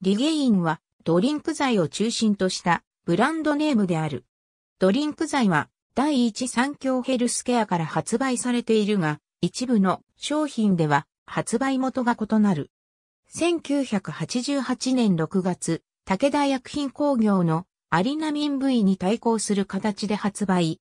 リゲインはドリンク剤を中心としたブランドネームである。ドリンク剤は第一三共ヘルスケアから発売されているが、一部の商品では発売元が異なる。1988年6月、武田薬品工業のアリナミン V に対抗する形で発売。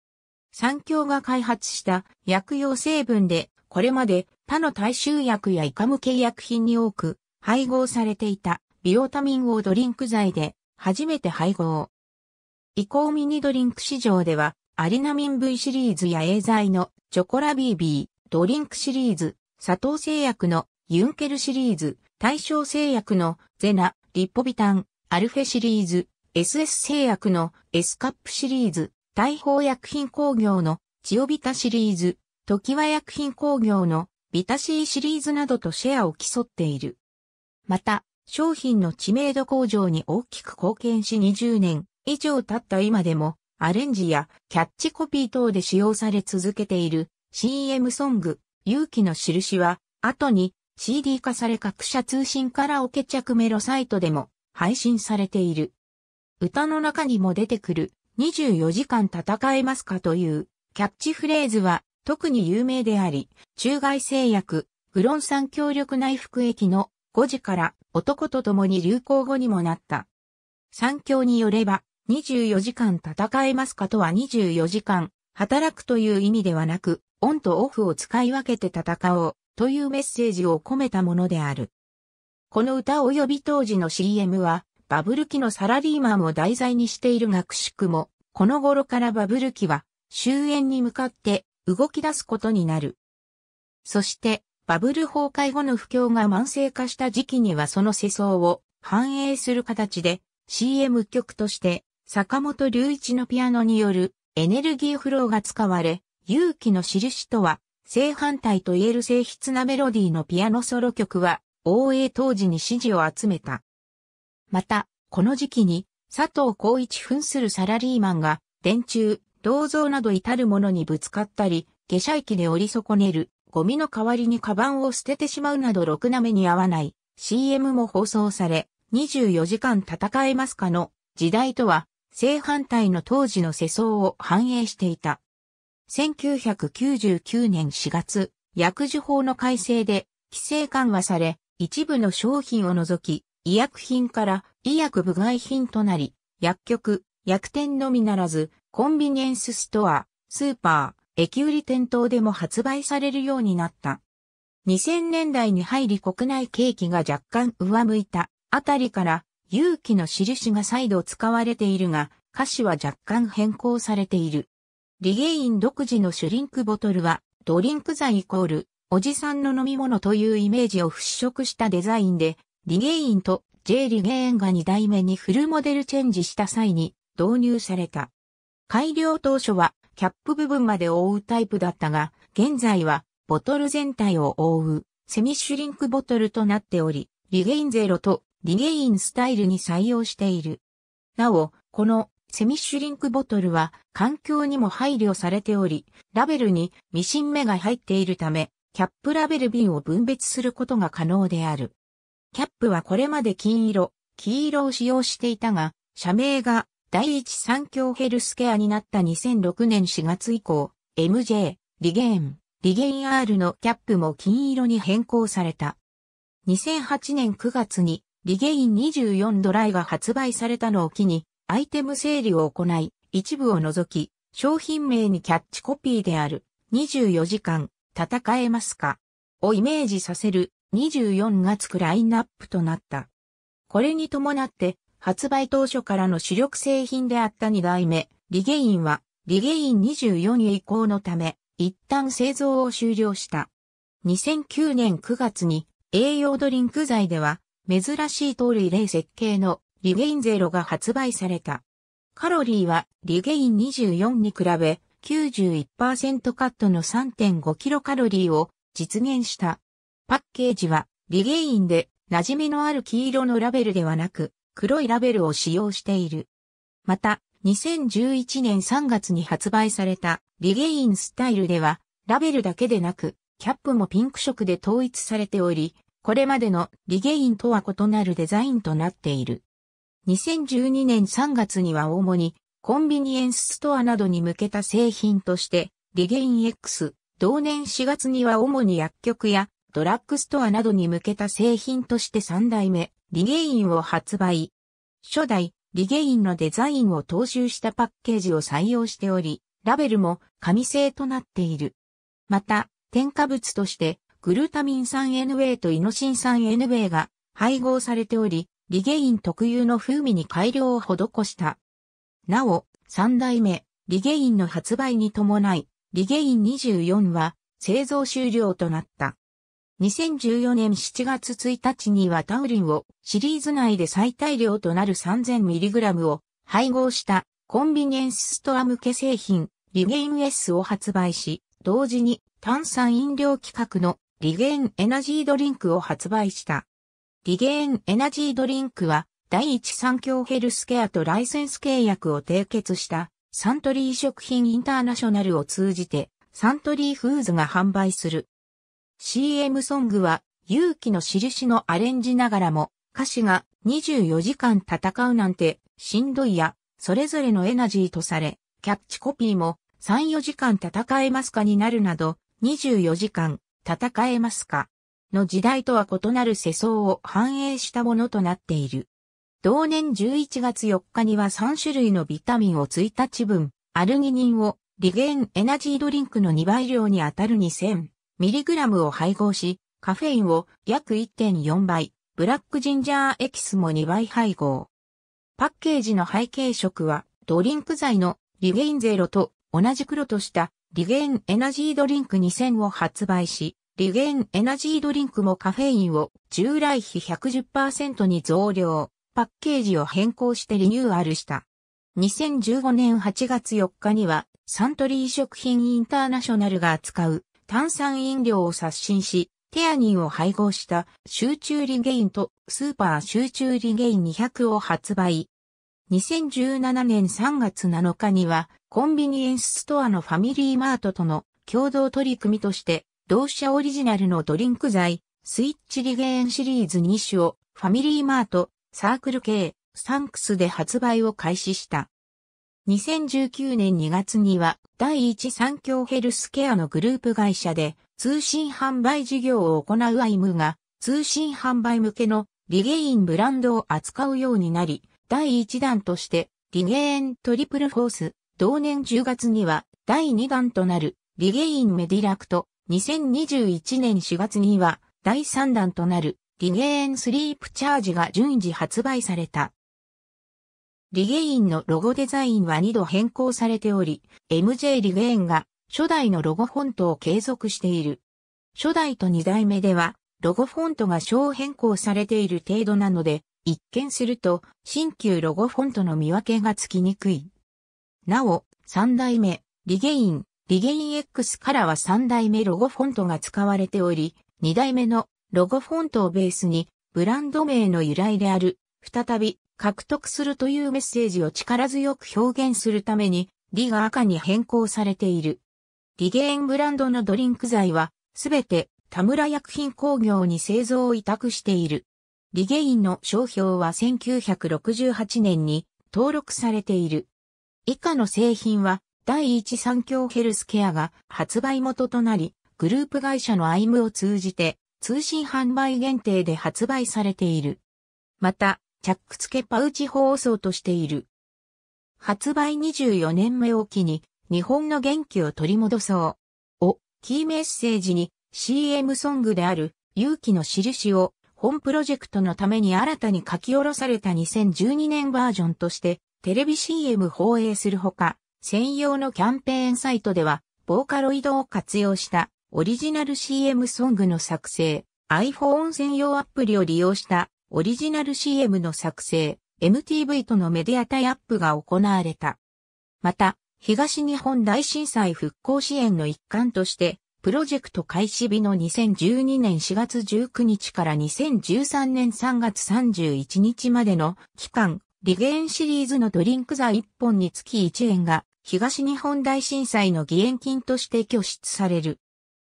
三共が開発した薬用成分で、これまで他の大衆薬やイカ向け薬品に多く配合されていたビオタミンをドリンク剤で初めて配合。以降ミニドリンク市場ではアリナミン V シリーズや A 剤のチョコラ BB、ドリンクシリーズ、佐藤製薬のユンケルシリーズ、大正製薬のゼナ、リポビタン、アルフェシリーズ、SS 製薬の S カップシリーズ、大鵬薬品工業のチオビタシリーズ、常盤薬品工業のビタシーシリーズなどとシェアを競っている。また、商品の知名度向上に大きく貢献し20年以上経った今でもアレンジやキャッチコピー等で使用され続けている CM ソング、勇気の印は、後に CD 化され各社通信カラオケ着メロサイトでも配信されている。歌の中にも出てくる24時間戦えますかというキャッチフレーズは特に有名であり、中外製薬、グロン酸強力内服液の5時から男と共に流行語にもなった。三強によれば24時間戦えますかとは24時間働くという意味ではなく、オンとオフを使い分けて戦おうというメッセージを込めたものである。この歌及び当時の CM は、バブル期のサラリーマンを題材にしている学宿も、この頃からバブル期は終焉に向かって動き出すことになる。そして、バブル崩壊後の不況が慢性化した時期にはその世相を反映する形で CM 曲として坂本隆一のピアノによるエネルギーフローが使われ、勇気の印とは正反対と言える静筆なメロディーのピアノソロ曲は、応援当時に支持を集めた。また、この時期に、佐藤浩一扮するサラリーマンが、電柱、銅像など至るものにぶつかったり、下車駅で折り損ねる、ゴミの代わりにカバンを捨ててしまうなどろくな目に合わない CM も放送され、24時間戦えますかの時代とは正反対の当時の世相を反映していた。1999年4月、薬事法の改正で規制緩和され、一部の商品を除き、医薬品から医薬部外品となり、薬局、薬店のみならず、コンビニエンスストア、スーパー、駅売り店等でも発売されるようになった。2000年代に入り国内景気が若干上向いたあたりから勇気の印が再度使われているが、歌詞は若干変更されている。リゲイン独自のシュリンクボトルは、ドリンク剤イコール、おじさんの飲み物というイメージを払拭したデザインで、リゲインと J リゲーンが2代目にフルモデルチェンジした際に導入された。改良当初はキャップ部分まで覆うタイプだったが、現在はボトル全体を覆うセミシュリンクボトルとなっており、リゲインゼロとリゲインスタイルに採用している。なお、このセミシュリンクボトルは環境にも配慮されており、ラベルにミシン目が入っているため、キャップラベル瓶を分別することが可能である。キャップはこれまで金色、黄色を使用していたが、社名が第一三共ヘルスケアになった2006年4月以降、MJ、リゲーン、リゲイン R のキャップも金色に変更された。2008年9月にリゲイン24ドライが発売されたのを機に、アイテム整理を行い、一部を除き、商品名にキャッチコピーである、24時間、戦えますか？をイメージさせる24月くラインナップとなった。これに伴って、発売当初からの主力製品であった2代目、リゲインは、リゲイン24へ移行のため、一旦製造を終了した。2009年9月に、栄養ドリンク剤では、珍しい糖類類設計のリゲインゼロが発売された。カロリーはリゲイン24に比べ91%カットの3.5キロカロリーを実現した。パッケージはリゲインで馴染みのある黄色のラベルではなく黒いラベルを使用している。また、2011年3月に発売されたリゲインスタイルではラベルだけでなくキャップもピンク色で統一されており、これまでのリゲインとは異なるデザインとなっている。2012年3月には主にコンビニエンスストアなどに向けた製品としてリゲイン X、同年4月には主に薬局やドラッグストアなどに向けた製品として3代目リゲインを発売。初代リゲインのデザインを踏襲したパッケージを採用しており、ラベルも紙製となっている。また、添加物としてグルタミン酸 NA とイノシン酸 NA が配合されており、リゲイン特有の風味に改良を施した。なお、三代目、リゲインの発売に伴い、リゲイン24は製造終了となった。2014年7月1日にはタウリンをシリーズ内で最大量となる 3000mg を配合したコンビニエンスストア向け製品リゲイン S を発売し、同時に炭酸飲料規格のリゲインエナジードリンクを発売した。リゲインエナジードリンクは第一三共ヘルスケアとライセンス契約を締結したサントリー食品インターナショナルを通じてサントリーフーズが販売する CM ソングは勇気の印のアレンジながらも歌詞が24時間戦うなんてしんどいやそれぞれのエナジーとされキャッチコピーも3、4時間戦えますかになるなど24時間戦えますかの時代とは異なる世相を反映したものとなっている。同年11月4日には3種類のビタミンを1日分、アルギニンをリゲンエナジードリンクの2倍量にあたる2000。ミリグラムを配合し、カフェインを約1.4倍、ブラックジンジャーエキスも2倍配合。パッケージの背景色は、ドリンク剤のリゲインゼロと同じ黒としたリゲインエナジードリンク2000を発売し、リゲインエナジードリンクもカフェインを従来比110%に増量、パッケージを変更してリニューアルした。2015年8月4日にはサントリー食品インターナショナルが扱う炭酸飲料を刷新し、テアニンを配合した集中リゲインとスーパー集中リゲイン200を発売。2017年3月7日にはコンビニエンスストアのファミリーマートとの共同取り組みとして同社オリジナルのドリンク剤スイッチリゲーンシリーズ2種をファミリーマート、サークル系、サンクスで発売を開始した。2019年2月には第一三共ヘルスケアのグループ会社で通信販売事業を行うアイムが通信販売向けのリゲインブランドを扱うようになり、第1弾としてリゲイントリプルフォース、同年10月には第2弾となるリゲインメディラクト、2021年4月には第3弾となるリゲインスリープチャージが順次発売された。リゲインのロゴデザインは2度変更されており、MJ リゲインが初代のロゴフォントを継続している。初代と2代目では、ロゴフォントが小変更されている程度なので、一見すると、新旧ロゴフォントの見分けがつきにくい。なお、3代目、リゲイン、リゲイン X からは3代目ロゴフォントが使われており、2代目のロゴフォントをベースに、ブランド名の由来である、再び獲得するというメッセージを力強く表現するために、リが赤に変更されている。リゲーンブランドのドリンク剤は、すべて田村薬品工業に製造を委託している。リゲインの商標は1968年に登録されている。以下の製品は第一三共ヘルスケアが発売元となり、グループ会社のアイムを通じて通信販売限定で発売されている。また、チャック付けパウチ放送としている。発売24年目を機に日本の元気を取り戻そう。をキーメッセージに CM ソングである勇気の印を本プロジェクトのために新たに書き下ろされた2012年バージョンとしてテレビ CM 放映するほか専用のキャンペーンサイトではボーカロイドを活用したオリジナル CM ソングの作成 iPhone 専用アプリを利用したオリジナル CM の作成、MTV とのメディアタイアップが行われた。また、東日本大震災復興支援の一環として、プロジェクト開始日の2012年4月19日から2013年3月31日までの期間、リゲーンシリーズのドリンク剤1本につき1円が東日本大震災の義援金として拠出される。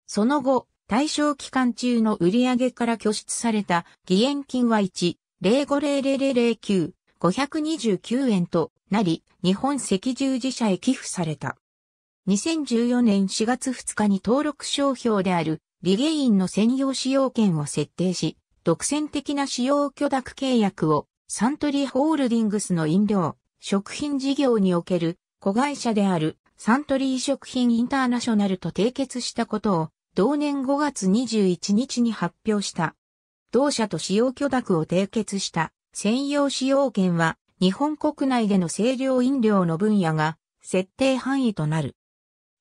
その後、対象期間中の売上から拠出された義援金は1、050009、529円となり、日本赤十字社へ寄付された。2014年4月2日に登録商標であるリゲインの専用使用権を設定し、独占的な使用許諾契約をサントリーホールディングスの飲料、食品事業における子会社であるサントリー食品インターナショナルと締結したことを同年5月21日に発表した。同社と使用許諾を締結した専用使用権は日本国内での清涼飲料の分野が設定範囲となる。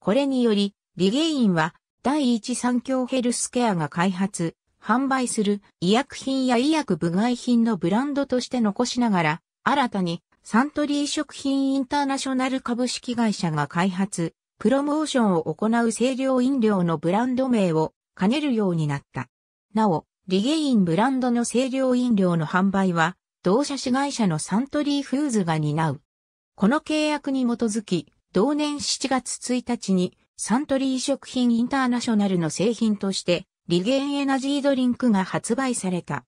これにより、リゲインは第一三共ヘルスケアが開発、販売する医薬品や医薬部外品のブランドとして残しながら、新たにサントリー食品インターナショナル株式会社が開発、プロモーションを行う清涼飲料のブランド名を兼ねるようになった。なお、リゲインブランドの清涼飲料の販売は、同社子会社のサントリーフーズが担う。この契約に基づき、同年7月1日にサントリー食品インターナショナルの製品としてリゲインエナジードリンクが発売された。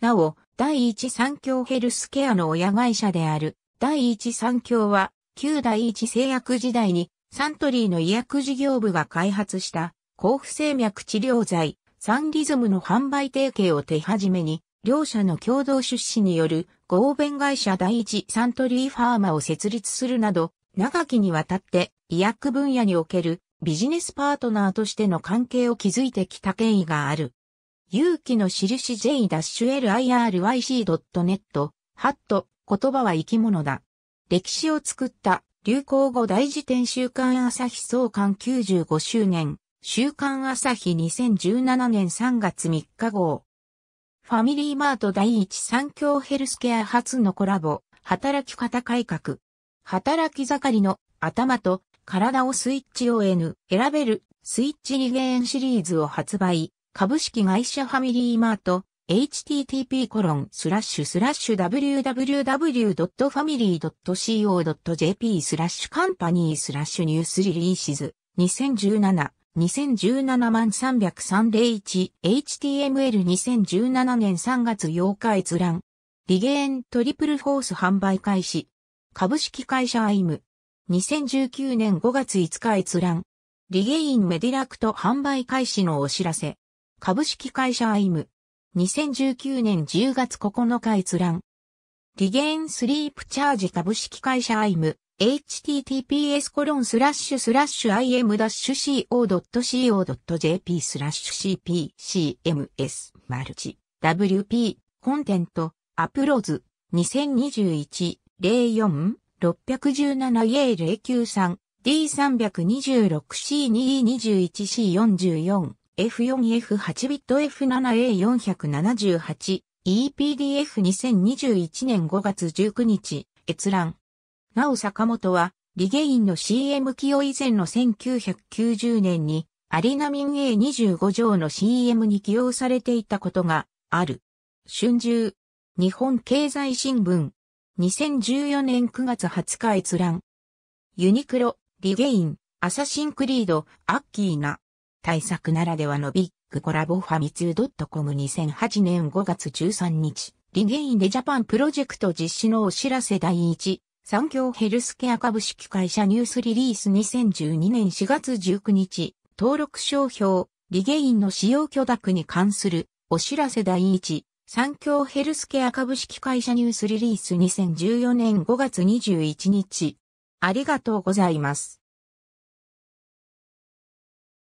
なお、第一三共ヘルスケアの親会社である第一三共は旧第一製薬時代にサントリーの医薬事業部が開発した抗不整脈治療剤サンリズムの販売提携を手始めに両社の共同出資による合弁会社第一サントリーファーマを設立するなど長きにわたって医薬分野におけるビジネスパートナーとしての関係を築いてきた経緯がある。勇気の印 j-liryc.net、ハット、言葉は生き物だ。歴史を作った流行語大辞典週刊朝日創刊95周年、週刊朝日2017年3月3日号。ファミリーマート第一三共ヘルスケア初のコラボ、働き方改革。働き盛りの頭と体をスイッチ ON 選べるスイッチリゲインシリーズを発売。株式会社ファミリーマート http://www.family.co.jp スラッシュカンパニースラッシュニュースリリーシズ2017 2017万30301 HTML2017 年3月8日閲覧リゲイントリプルフォース販売開始株式会社アイム2019年5月5日閲覧。リゲインメディラクト販売開始のお知らせ。株式会社アイム。2019年10月9日閲覧。リゲインスリープチャージ株式会社アイム。https コロンスラッシュスラッシュ im-co.co.jp スラッシュ cpcms マルチ wp コンテントアプローズ2021 04 617A093、D326C221C44、F4F8 ビット F7A478、EPDF2021 年5月19日、閲覧。なお坂本は、リゲインの CM 起用以前の1990年に、アリナミン A25 錠の CM に起用されていたことがある。春秋。日本経済新聞。2014年9月20日閲覧。ユニクロ、リゲイン、アサシンクリード、アッキーナ。大作ならではのビッグコラボファミツー .com2008 年5月13日。リゲインでジャパンプロジェクト実施のお知らせ第一三共ヘルスケア株式会社ニュースリリース2012年4月19日。登録商標、リゲインの使用許諾に関するお知らせ第一。産業ヘルスケア株式会社ニュースリリース2014年5月21日。ありがとうございます。